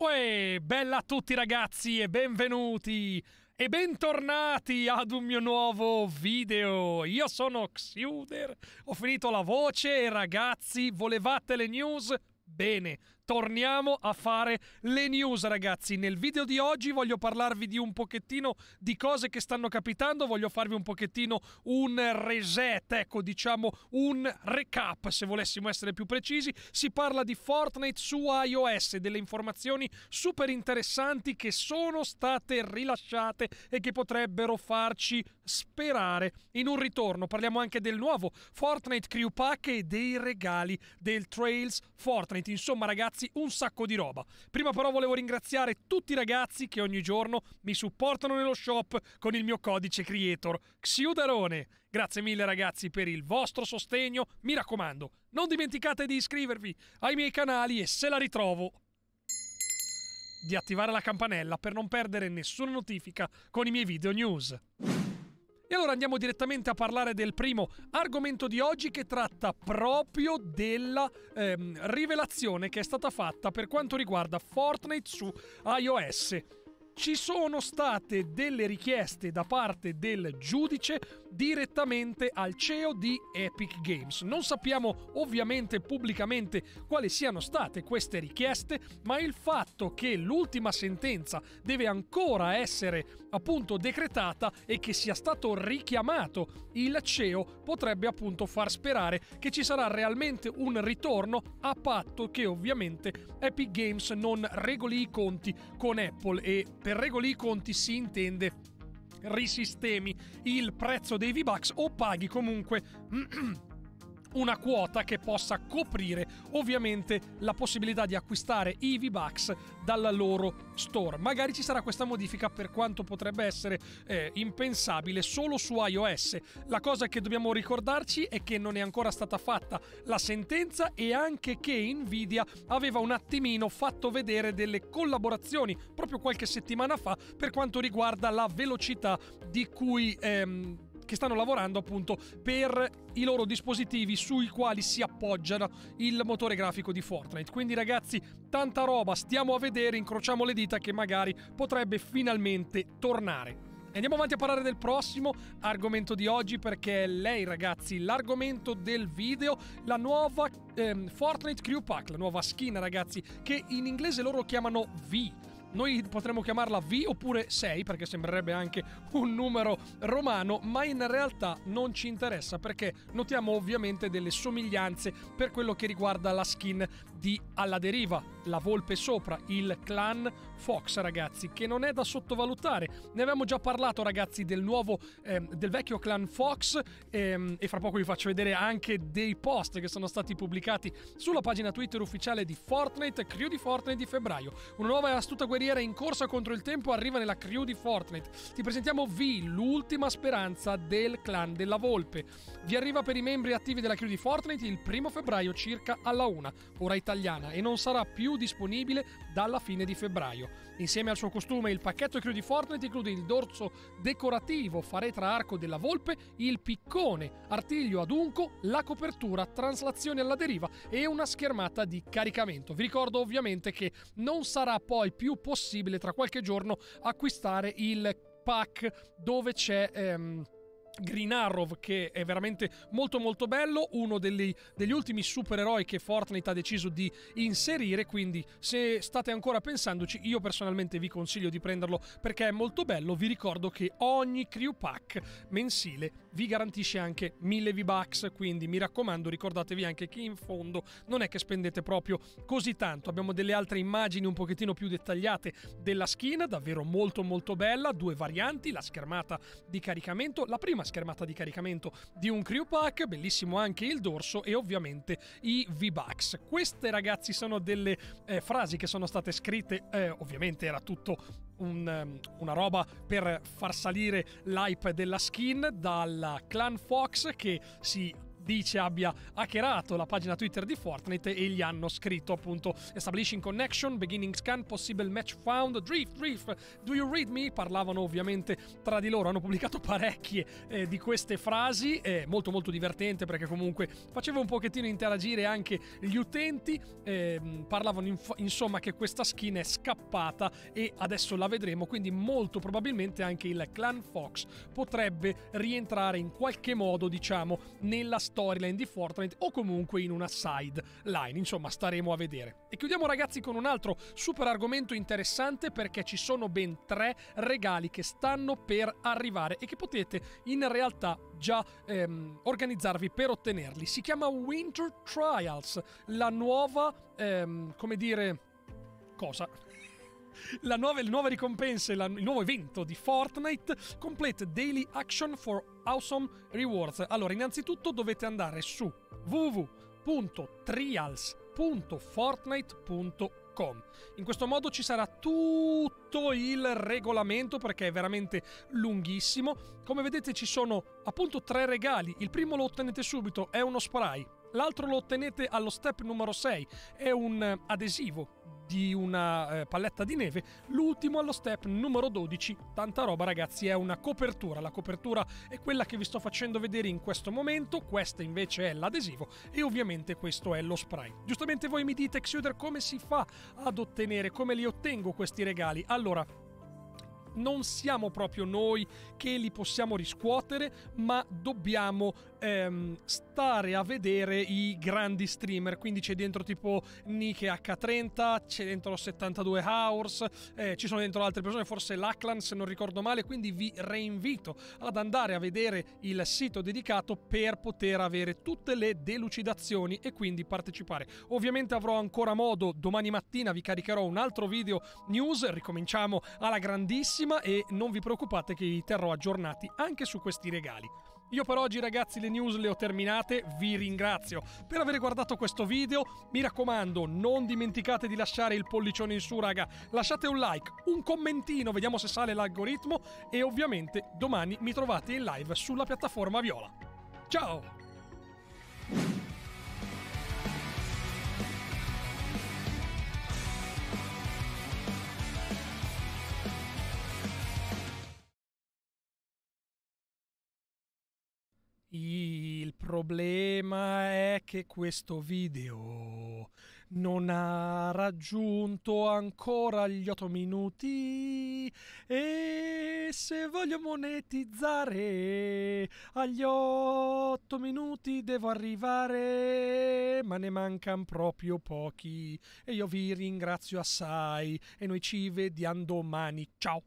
Uè, bella a tutti ragazzi e benvenuti e bentornati ad un mio nuovo video. Io sono Xuder, ho finito la voce e ragazzi, volevate le news? Bene, torniamo a fare le news ragazzi. Nel video di oggi voglio parlarvi di un pochettino di cose che stanno capitando, voglio farvi un pochettino un reset, ecco diciamo un recap se volessimo essere più precisi. Si parla di Fortnite su iOS, delle informazioni super interessanti che sono state rilasciate e che potrebbero farci sperare in un ritorno. Parliamo anche del nuovo Fortnite Crew Pack e dei regali del Trails Fortnite. Insomma ragazzi ragazzi un sacco di roba. Prima però volevo ringraziare tutti i ragazzi che ogni giorno mi supportano nello shop con il mio codice creator Xiudarone. Grazie mille ragazzi per il vostro sostegno. Mi raccomando, non dimenticate di iscrivervi ai miei canali e se la ritrovo di attivare la campanella per non perdere nessuna notifica con i miei video news. Allora andiamo direttamente a parlare del primo argomento di oggi che tratta proprio della ehm, rivelazione che è stata fatta per quanto riguarda Fortnite su iOS. Ci sono state delle richieste da parte del giudice direttamente al CEO di Epic Games. Non sappiamo ovviamente pubblicamente quali siano state queste richieste, ma il fatto che l'ultima sentenza deve ancora essere appunto decretata e che sia stato richiamato il CEO potrebbe appunto far sperare che ci sarà realmente un ritorno a patto che ovviamente Epic Games non regoli i conti con Apple e per regoli i conti si intende risistemi. Il prezzo dei V-Bucks o paghi comunque una quota che possa coprire ovviamente la possibilità di acquistare i V-Bucks dalla loro store. Magari ci sarà questa modifica per quanto potrebbe essere eh, impensabile solo su iOS. La cosa che dobbiamo ricordarci è che non è ancora stata fatta la sentenza e anche che Nvidia aveva un attimino fatto vedere delle collaborazioni proprio qualche settimana fa per quanto riguarda la velocità di cui ehm, che stanno lavorando appunto per i loro dispositivi sui quali si appoggiano il motore grafico di Fortnite. Quindi ragazzi, tanta roba, stiamo a vedere, incrociamo le dita che magari potrebbe finalmente tornare. Andiamo avanti a parlare del prossimo argomento di oggi perché è lei ragazzi, l'argomento del video, la nuova ehm, Fortnite Crew Pack, la nuova skin ragazzi, che in inglese loro chiamano V noi potremmo chiamarla V oppure 6 perché sembrerebbe anche un numero romano, ma in realtà non ci interessa perché notiamo ovviamente delle somiglianze per quello che riguarda la skin di Alla Deriva, la volpe sopra, il clan Fox ragazzi, che non è da sottovalutare. Ne avevamo già parlato ragazzi del nuovo, ehm, del vecchio clan Fox ehm, e fra poco vi faccio vedere anche dei post che sono stati pubblicati sulla pagina Twitter ufficiale di Fortnite, Crew di Fortnite di febbraio. Una nuova e astuta guerriera in corsa contro il tempo arriva nella crew di Fortnite. Ti presentiamo V, l'ultima speranza del clan della Volpe. Vi arriva per i membri attivi della crew di Fortnite il primo febbraio circa alla 1, ora italiana, e non sarà più disponibile dalla fine di febbraio. Insieme al suo costume il pacchetto crew di Fortnite include il dorso decorativo faretra arco della Volpe, il piccone, artiglio adunco, la copertura, traslazione alla deriva e una schermata di caricamento. Vi ricordo ovviamente che non sarà poi più possibile tra qualche giorno acquistare il pack dove c'è... Ehm, Green Arrow che è veramente molto molto bello, uno degli, degli, ultimi supereroi che Fortnite ha deciso di inserire, quindi se state ancora pensandoci io personalmente vi consiglio di prenderlo perché è molto bello, vi ricordo che ogni crew pack mensile vi garantisce anche 1000 V-Bucks, quindi mi raccomando ricordatevi anche che in fondo non è che spendete proprio così tanto, abbiamo delle altre immagini un pochettino più dettagliate della skin, davvero molto molto bella, due varianti, la schermata di caricamento, la prima schermata di caricamento di un crew pack, bellissimo anche il dorso e ovviamente i V-Bucks. Queste ragazzi sono delle eh, frasi che sono state scritte, eh, ovviamente era tutto un, um, una roba per far salire l'hype della skin dalla Clan Fox che si dice abbia hackerato la pagina Twitter di Fortnite e gli hanno scritto appunto establishing connection, beginning scan, possible match found, drift, drift, do you read me? Parlavano ovviamente tra di loro, hanno pubblicato parecchie eh, di queste frasi, eh, molto molto divertente perché comunque faceva un pochettino interagire anche gli utenti, eh, parlavano inf- insomma che questa skin è scappata e adesso la vedremo, quindi molto probabilmente anche il clan Fox potrebbe rientrare in qualche modo diciamo nella storyline di Fortnite o comunque in una sideline, insomma staremo a vedere. E chiudiamo ragazzi con un altro super argomento interessante perché ci sono ben tre regali che stanno per arrivare e che potete in realtà già ehm, organizzarvi per ottenerli. Si chiama Winter Trials, la nuova, ehm, come dire, cosa? La nuova, le nuove ricompense, la, il nuovo evento di Fortnite, Complete Daily Action for Awesome Rewards. Allora, innanzitutto dovete andare su www.trials.fortnite.com in questo modo ci sarà tutto il regolamento perché è veramente lunghissimo. Come vedete ci sono appunto tre regali. Il primo lo ottenete subito, è uno spray. L'altro lo ottenete allo step numero 6, è un adesivo di una eh, palletta di neve. L'ultimo allo step numero 12, tanta roba ragazzi, è una copertura. La copertura è quella che vi sto facendo vedere in questo momento, questa invece è l'adesivo e ovviamente questo è lo spray. Giustamente voi mi dite, Xuder, come si fa ad ottenere, come li ottengo questi regali? Allora, non siamo proprio noi che li possiamo riscuotere, ma dobbiamo ehm, stare a vedere i grandi streamer. Quindi c'è dentro tipo Nike H30, c'è dentro 72 Hours, eh, ci sono dentro altre persone, forse Lachlan se non ricordo male. Quindi vi reinvito ad andare a vedere il sito dedicato per poter avere tutte le delucidazioni e quindi partecipare. Ovviamente avrò ancora modo domani mattina, vi caricherò un altro video news. Ricominciamo alla grandissima e non vi preoccupate che vi terrò aggiornati anche su questi regali. Io per oggi ragazzi le news le ho terminate, vi ringrazio per aver guardato questo video, mi raccomando non dimenticate di lasciare il pollicione in su raga, lasciate un like, un commentino, vediamo se sale l'algoritmo e ovviamente domani mi trovate in live sulla piattaforma Viola. Ciao! Il problema è che questo video non ha raggiunto ancora gli 8 minuti e se voglio monetizzare agli 8 minuti devo arrivare ma ne mancano proprio pochi e io vi ringrazio assai e noi ci vediamo domani. Ciao